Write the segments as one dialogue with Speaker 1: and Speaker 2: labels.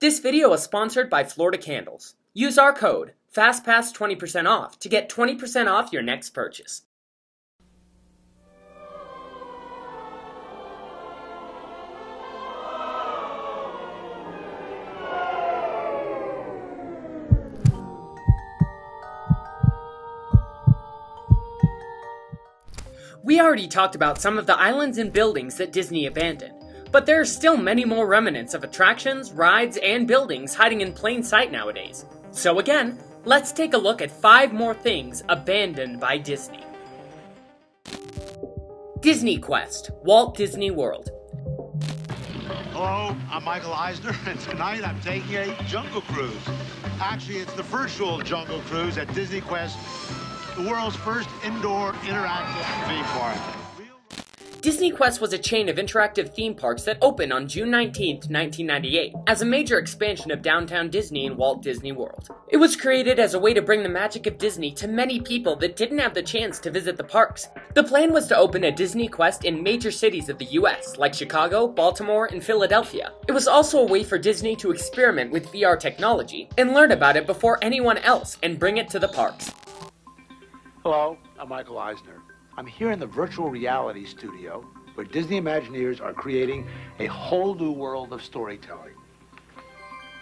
Speaker 1: This video is sponsored by Florida Candles. Use our code FASTPASS 20% off to get 20% off your next purchase. We already talked about some of the islands and buildings that Disney abandoned, but there are still many more remnants of attractions, rides, and buildings hiding in plain sight nowadays. So again, let's take a look at five more things abandoned by Disney. Disney Quest, Walt Disney World.
Speaker 2: Hello, I'm Michael Eisner, and tonight I'm taking a jungle cruise. Actually, it's the virtual jungle cruise at Disney Quest, the world's first indoor interactive theme park.
Speaker 1: Disney Quest was a chain of interactive theme parks that opened on June 19, 1998, as a major expansion of downtown Disney and Walt Disney World. It was created as a way to bring the magic of Disney to many people that didn't have the chance to visit the parks. The plan was to open a Disney Quest in major cities of the US, like Chicago, Baltimore, and Philadelphia. It was also a way for Disney to experiment with VR technology and learn about it before anyone else and bring it to the parks.
Speaker 2: Hello, I'm Michael Eisner. I'm here in the virtual reality studio where Disney Imagineers are creating a whole new world of storytelling.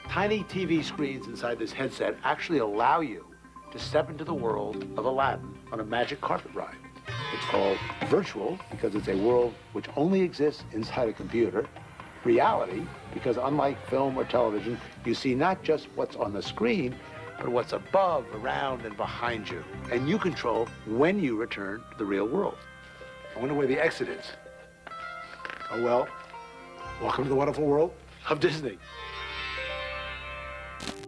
Speaker 2: Tiny TV screens inside this headset actually allow you to step into the world of Aladdin on a magic carpet ride. It's called virtual because it's a world which only exists inside a computer. Reality because unlike film or television, you see not just what's on the screen, but what's above, around, and behind you. And you control when you return to the real world. I wonder where the exit is. Oh, well, welcome to the wonderful world of Disney.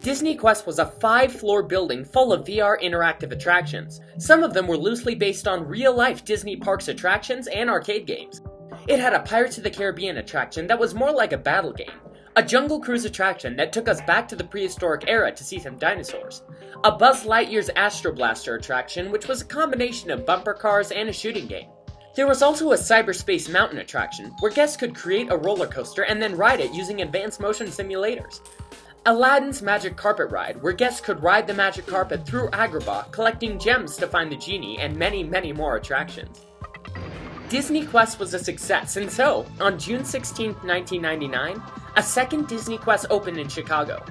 Speaker 1: Disney Quest was a five floor building full of VR interactive attractions. Some of them were loosely based on real life Disney Parks attractions and arcade games. It had a Pirates of the Caribbean attraction that was more like a battle game, a Jungle Cruise attraction that took us back to the prehistoric era to see some dinosaurs, a Buzz Lightyear's Astro Blaster attraction, which was a combination of bumper cars and a shooting game. There was also a Cyberspace Mountain attraction, where guests could create a roller coaster and then ride it using advanced motion simulators. Aladdin's Magic Carpet Ride, where guests could ride the magic carpet through Agrabah, collecting gems to find the genie, and many, many more attractions. Disney Quest was a success, and so, on June 16, 1999, a second Disney Quest opened in Chicago.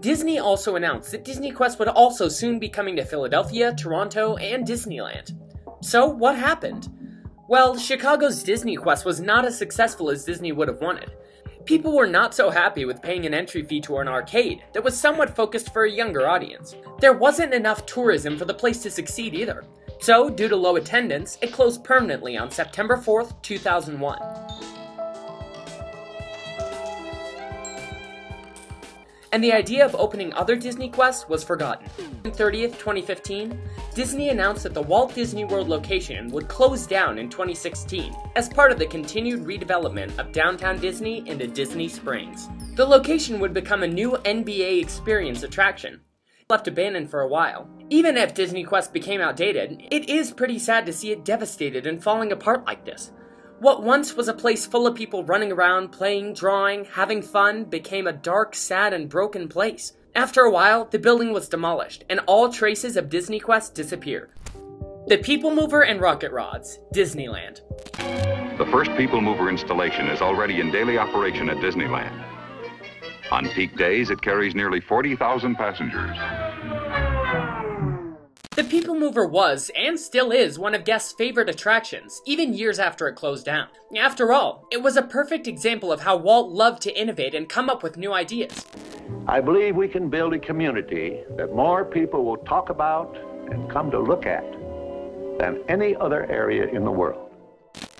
Speaker 1: Disney also announced that Disney Quest would also soon be coming to Philadelphia, Toronto, and Disneyland. So, what happened? Well, Chicago's Disney Quest was not as successful as Disney would have wanted. People were not so happy with paying an entry fee to an arcade that was somewhat focused for a younger audience. There wasn't enough tourism for the place to succeed either. So, due to low attendance, it closed permanently on September 4th, 2001. And the idea of opening other Disney quests was forgotten. On 30th, 2015, Disney announced that the Walt Disney World location would close down in 2016 as part of the continued redevelopment of downtown Disney into Disney Springs. The location would become a new NBA experience attraction, left abandoned for a while. Even if Disney Quest became outdated, it is pretty sad to see it devastated and falling apart like this. What once was a place full of people running around, playing, drawing, having fun, became a dark, sad, and broken place. After a while, the building was demolished, and all traces of Disney Quest disappeared. The People Mover and Rocket Rods, Disneyland.
Speaker 3: The first People Mover installation is already in daily operation at Disneyland. On peak days, it carries nearly 40,000 passengers.
Speaker 1: The People Mover was, and still is, one of guests' favorite attractions, even years after it closed down. After all, it was a perfect example of how Walt loved to innovate and come up with new ideas.
Speaker 4: I believe we can build a community that more people will talk about and come to look at than any other area in the world.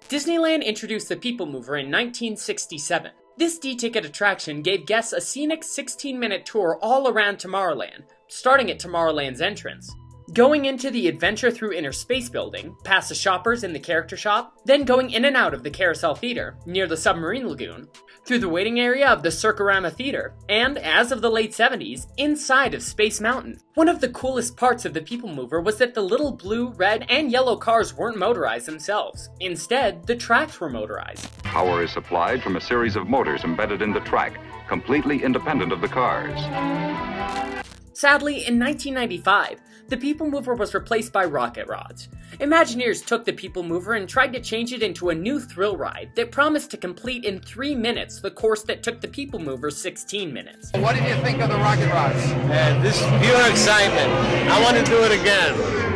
Speaker 1: Disneyland introduced the People Mover in 1967. This D-ticket attraction gave guests a scenic 16-minute tour all around Tomorrowland, starting at Tomorrowland's entrance. Going into the Adventure Through Inner Space building, past the shoppers in the character shop, then going in and out of the Carousel Theater, near the Submarine Lagoon, through the waiting area of the Circarama Theater, and, as of the late 70s, inside of Space Mountain. One of the coolest parts of the People Mover was that the little blue, red, and yellow cars weren't motorized themselves. Instead, the tracks were motorized.
Speaker 3: Power is supplied from a series of motors embedded in the track, completely independent of the cars.
Speaker 1: Sadly, in 1995, the People Mover was replaced by rocket rods. Imagineers took the People Mover and tried to change it into a new thrill ride that promised to complete in 3 minutes the course that took the People Mover 16 minutes.
Speaker 5: What did you think of the rocket rods?
Speaker 6: And uh, this is pure excitement. I want to do it again.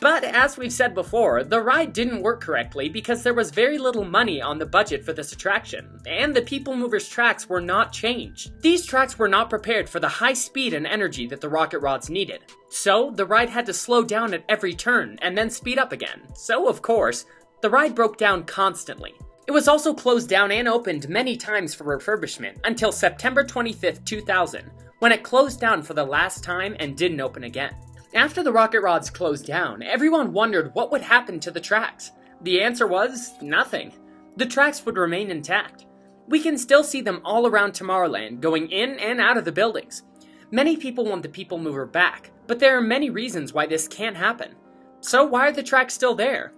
Speaker 1: But as we've said before, the ride didn't work correctly because there was very little money on the budget for this attraction, and the People Mover's tracks were not changed. These tracks were not prepared for the high speed and energy that the rocket rods needed. So, the ride had to slow down at every turn and then speed up again. So, of course, the ride broke down constantly. It was also closed down and opened many times for refurbishment until September 25, 2000, when it closed down for the last time and didn't open again. After the rocket rods closed down, everyone wondered what would happen to the tracks. The answer was nothing. The tracks would remain intact. We can still see them all around Tomorrowland, going in and out of the buildings. Many people want the People Mover back, but there are many reasons why this can't happen. So why are the tracks still there?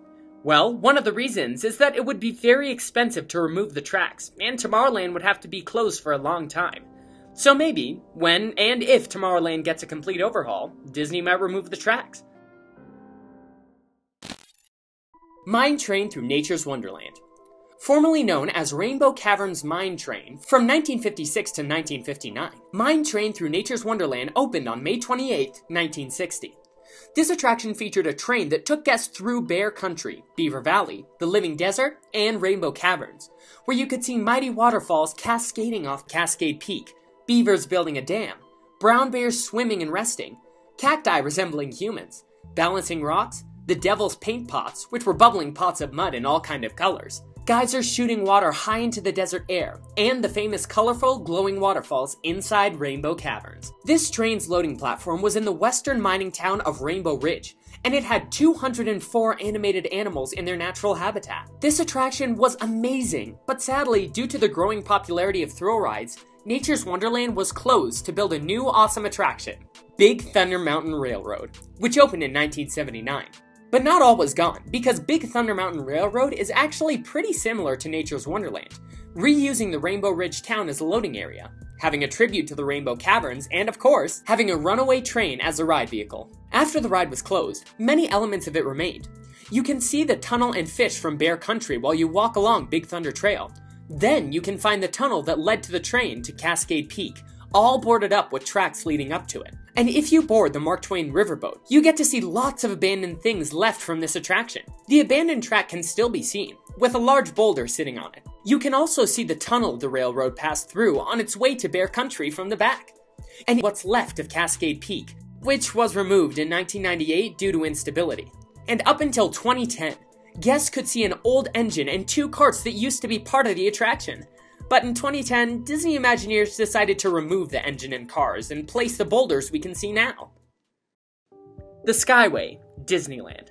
Speaker 1: Well, one of the reasons is that it would be very expensive to remove the tracks, and Tomorrowland would have to be closed for a long time. So maybe, when and if Tomorrowland gets a complete overhaul, Disney might remove the tracks. Mine Train Through Nature's Wonderland. Formerly known as Rainbow Caverns Mine Train, from 1956 to 1959, Mine Train Through Nature's Wonderland opened on May 28, 1960. This attraction featured a train that took guests through Bear Country, Beaver Valley, the Living Desert, and Rainbow Caverns, where you could see mighty waterfalls cascading off Cascade Peak, beavers building a dam, brown bears swimming and resting, cacti resembling humans, balancing rocks, the devil's paint pots, which were bubbling pots of mud in all kind of colors, geysers shooting water high into the desert air, and the famous colorful, glowing waterfalls inside Rainbow Caverns. This train's loading platform was in the western mining town of Rainbow Ridge, and it had 204 animated animals in their natural habitat. This attraction was amazing, but sadly, due to the growing popularity of thrill rides, Nature's Wonderland was closed to build a new awesome attraction, Big Thunder Mountain Railroad, which opened in 1979. But not all was gone, because Big Thunder Mountain Railroad is actually pretty similar to Nature's Wonderland, reusing the Rainbow Ridge town as a loading area, having a tribute to the Rainbow Caverns, and of course, having a runaway train as a ride vehicle. After the ride was closed, many elements of it remained. You can see the tunnel and fish from Bear Country while you walk along Big Thunder Trail, then you can find the tunnel that led to the train to Cascade Peak, all boarded up with tracks leading up to it. And if you board the Mark Twain riverboat, you get to see lots of abandoned things left from this attraction. The abandoned track can still be seen, with a large boulder sitting on it. You can also see the tunnel the railroad passed through on its way to Bear Country from the back. And what's left of Cascade Peak, which was removed in 1998 due to instability. And up until 2010, guests could see an old engine and two carts that used to be part of the attraction. But in 2010, Disney Imagineers decided to remove the engine and cars and place the boulders we can see now. The Skyway, Disneyland.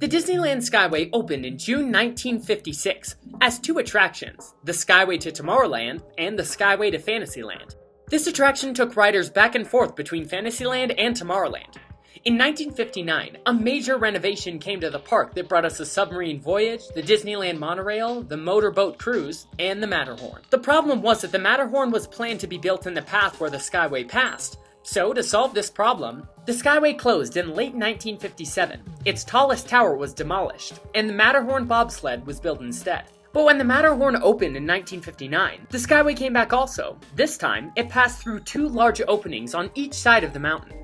Speaker 1: The Disneyland Skyway opened in June 1956 as two attractions the Skyway to Tomorrowland and the Skyway to Fantasyland. This attraction took riders back and forth between Fantasyland and Tomorrowland. In 1959, a major renovation came to the park that brought us a submarine voyage, the Disneyland monorail, the motorboat cruise, and the Matterhorn. The problem was that the Matterhorn was planned to be built in the path where the Skyway passed. So, to solve this problem, the Skyway closed in late 1957. Its tallest tower was demolished, and the Matterhorn bobsled was built instead. But when the Matterhorn opened in 1959, the Skyway came back also. This time, it passed through two large openings on each side of the mountain.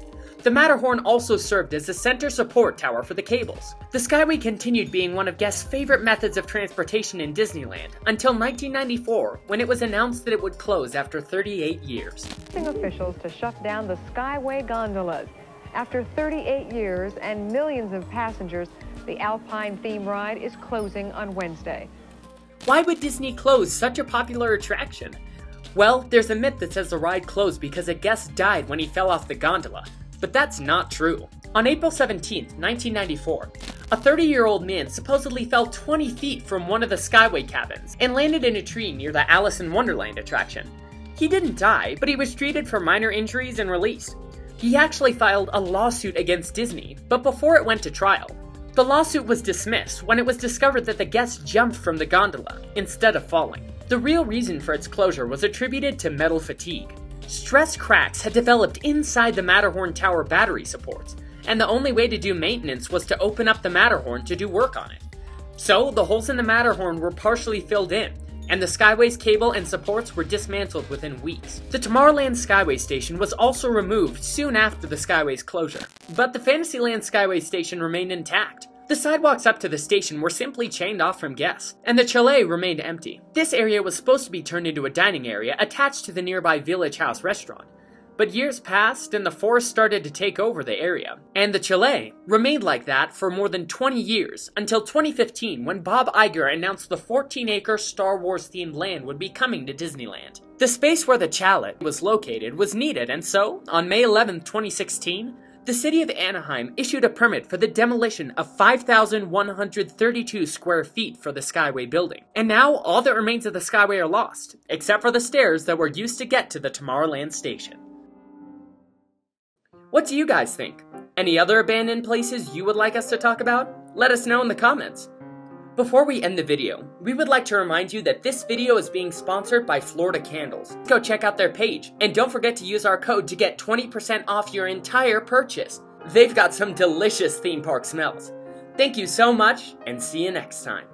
Speaker 1: The Matterhorn also served as the center support tower for the cables. The Skyway continued being one of guests' favorite methods of transportation in Disneyland until 1994, when it was announced that it would close after 38 years.
Speaker 7: Officials to shut down the Skyway gondolas. After 38 years and millions of passengers, the Alpine theme ride is closing on Wednesday.
Speaker 1: Why would Disney close such a popular attraction? Well, there's a myth that says the ride closed because a guest died when he fell off the gondola. But that's not true. On April 17, 1994, a 30 year old man supposedly fell 20 feet from one of the Skyway cabins and landed in a tree near the Alice in Wonderland attraction. He didn't die, but he was treated for minor injuries and released. He actually filed a lawsuit against Disney, but before it went to trial, the lawsuit was dismissed when it was discovered that the guest jumped from the gondola instead of falling. The real reason for its closure was attributed to metal fatigue. Stress cracks had developed inside the Matterhorn Tower battery supports, and the only way to do maintenance was to open up the Matterhorn to do work on it. So, the holes in the Matterhorn were partially filled in, and the Skyway's cable and supports were dismantled within weeks. The Tomorrowland Skyway Station was also removed soon after the Skyway's closure, but the Fantasyland Skyway Station remained intact. The sidewalks up to the station were simply chained off from guests, and the chalet remained empty. This area was supposed to be turned into a dining area attached to the nearby Village Haus restaurant, but years passed and the forest started to take over the area, and the chalet remained like that for more than 20 years until 2015 when Bob Iger announced the 14 acre Star Wars themed land would be coming to Disneyland. The space where the chalet was located was needed, and so, on May 11, 2016, the city of Anaheim issued a permit for the demolition of 5,132 square feet for the Skyway building. And now all that remains of the Skyway are lost, except for the stairs that were used to get to the Tomorrowland station. What do you guys think? Any other abandoned places you would like us to talk about? Let us know in the comments. Before we end the video, we would like to remind you that this video is being sponsored by Florida Candles. Go check out their page, and don't forget to use our code to get 20% off your entire purchase. They've got some delicious theme park smells. Thank you so much, and see you next time.